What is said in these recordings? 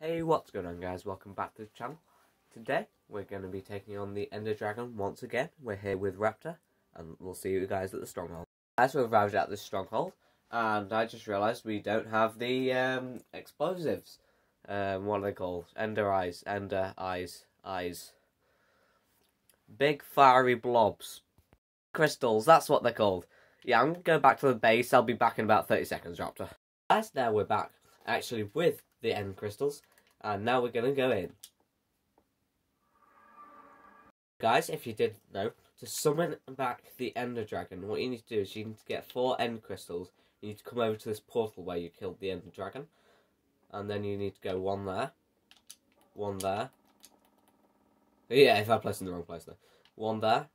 Hey, what's going on guys? Welcome back to the channel. Today, we're going to be taking on the Ender Dragon once again. We're here with Raptor, and we'll see you guys at the Stronghold. As we've arrived at the Stronghold, and I just realised we don't have the um, explosives. Um, what are they called? Ender Eyes. Ender Eyes. Eyes. Big fiery blobs. Crystals, that's what they're called. Yeah, I'm going back to the base. I'll be back in about 30 seconds, Raptor. As now we're back, actually, with the end crystals. And now we're going to go in. Guys, if you didn't know, to summon back the Ender Dragon, what you need to do is you need to get four end crystals. You need to come over to this portal where you killed the Ender Dragon. And then you need to go one there. One there. Yeah, if I place in the wrong place there. One there.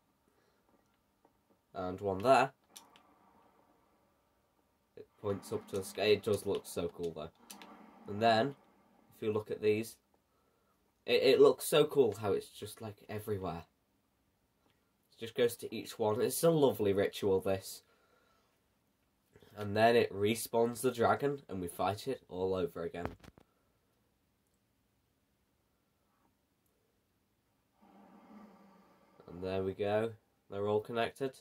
And one there. Points up to the sky. It does look so cool though. And then, if you look at these, it, it looks so cool how it's just like everywhere. It just goes to each one. It's a lovely ritual, this. And then it respawns the dragon, and we fight it all over again. And there we go. They're all connected.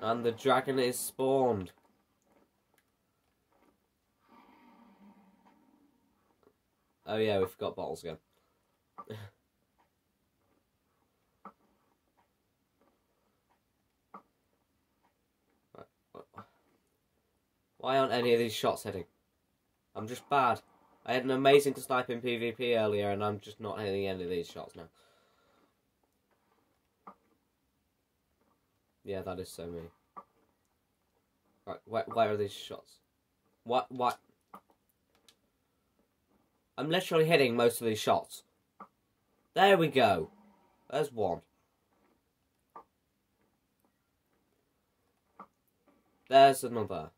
And the dragon is spawned. Oh yeah, we forgot bottles again. Why aren't any of these shots hitting? I'm just bad. I had an amazing snipe in PvP earlier and I'm just not hitting any of these shots now. Yeah, that is so me. Right, where, where are these shots? What, what? I'm literally hitting most of these shots. There we go. There's one. There's another.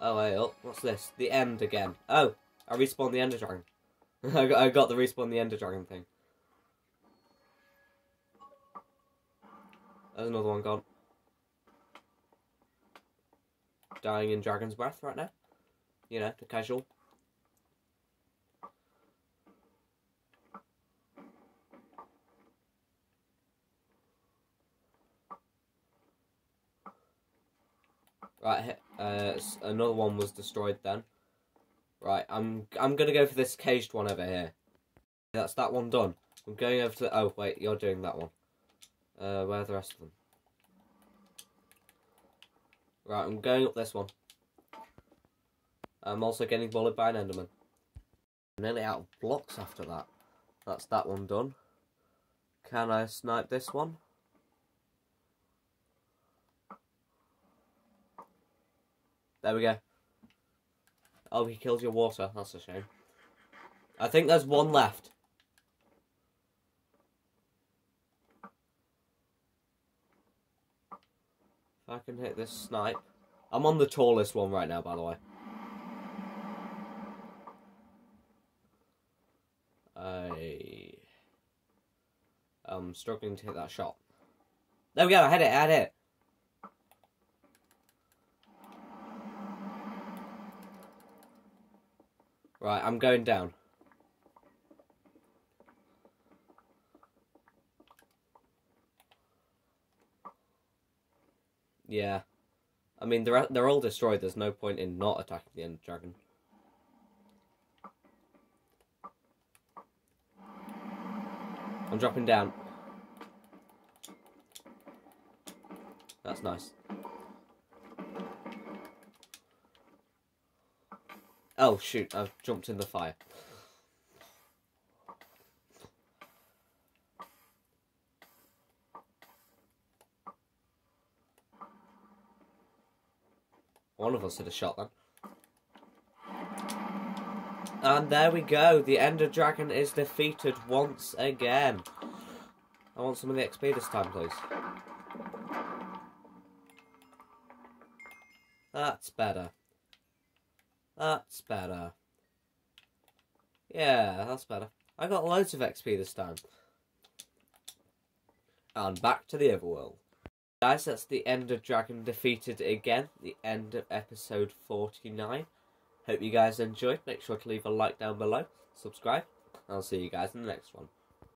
Oh, wait, oh, what's this? The end again. Oh, I respawned the Ender Dragon. I, got, I got the respawn the Ender Dragon thing. There's another one gone dying in Dragon's Breath right now. You know, the casual. Right, uh, another one was destroyed then. Right, I'm I'm gonna go for this caged one over here. That's that one done. I'm going over to. Oh wait, you're doing that one. Uh, where are the rest of them? Right, I'm going up this one. I'm also getting bullied by an Enderman. I'm nearly out of blocks after that. That's that one done. Can I snipe this one? There we go. Oh, he killed your water. That's a shame. I think there's one left. I can hit this snipe. I'm on the tallest one right now, by the way. I... I'm struggling to hit that shot. There we go, I hit it, I hit it. Right, I'm going down. Yeah. I mean, they're they're all destroyed. There's no point in not attacking the Ender Dragon. I'm dropping down. That's nice. Oh shoot, I've jumped in the fire. One of us had a shot then. And there we go. The Ender Dragon is defeated once again. I want some of the XP this time, please. That's better. That's better. Yeah, that's better. I got loads of XP this time. And back to the overworld. Guys, that's the Ender Dragon defeated again. The end of episode 49. Hope you guys enjoyed. Make sure to leave a like down below. Subscribe. I'll see you guys in the next one.